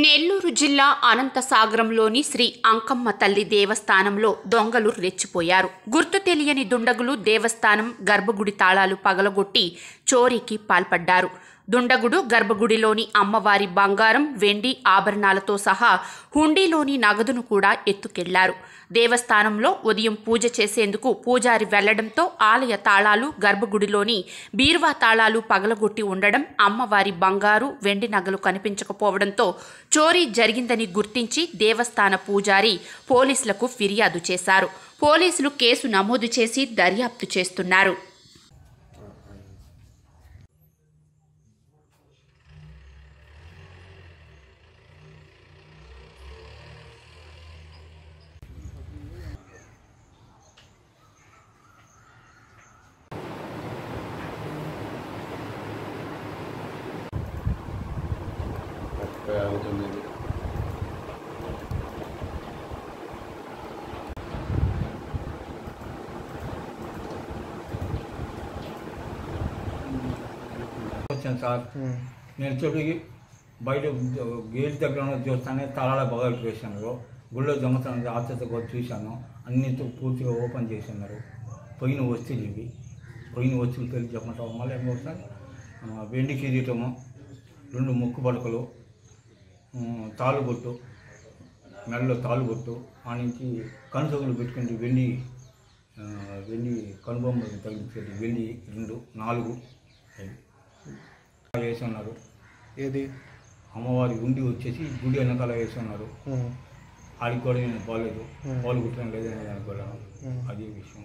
నెల్లూరు జిల్లా అనంతసాగరంలోని శ్రీ అంకమ్మ తల్లి దేవస్థానంలో దొంగలు రెచ్చిపోయారు. గుర్తు తెలియని దుండగులు దేవస్థానం గర్భగుడి తాళాలు పగలగొట్టి చోరీకి పాల్పడ్డారు. దుండగుడు గర్భగుడిలోని అమ్మవారి బంగారం వెండి ఆభరణాలతో సహా హుండీలోని నగదును కూడా ఎత్తుకెళ్ళారు. దేవస్థానంలో ఉదయం పూజ చేసేందుకు పూజారి వెళ్ళడంతో ఆలయ తాళాలు గర్భగుడిలోని బీరువా తాళాలు పగలగొట్టి ఉండడం అమ్మవారి బంగారు వెండి నగలు కనిపించకపోవడంతో చోరీ జరిగిందని గుర్తించి దేవస్థాన పూజారి పోలీసులకు ఫిర్యాదు చేశారు. పోలీసులు కేసు నమోదు చేసి దర్యాప్తు చేస్తున్నారు. ఆరు తొమ్మిది వచ్చాను సార్. నేను చెడుకి బయట గేట్ దగ్గర చూస్తానే తలాల బగలు వేసినారు గుళ్ళో దొంగతనం ఆతతో కూడా చూశాను. అన్నితో పూర్తిగా ఓపెన్ చేసినారు పోయిన వస్తువులు ఇవి. పోయిన వస్తువులు తెలిసి చెప్పమంటావు? మళ్ళీ ఏం వస్తాను వెండి కిరీటము రెండు ముక్కు పడకలు తాలుబొట్టు మెడలో తాలుబొట్టు ఆ నుంచి కనుసగులు పెట్టుకుంటే వెండి ఆ, వెండి కనుబొమ్మలు తగిలించేది వెండి రెండు నాలుగు. వేసి ఉన్నారు ఏది? అమ్మవారి ఉండి వచ్చేసి గుడి వెనకాల వేసి ఉన్నారు ఆడికి కూడా నేను పోలేదు పాలు కుట్టడం లేదని అనుకోలేను అది విషయం.